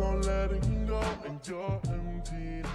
on letting go and you're empty.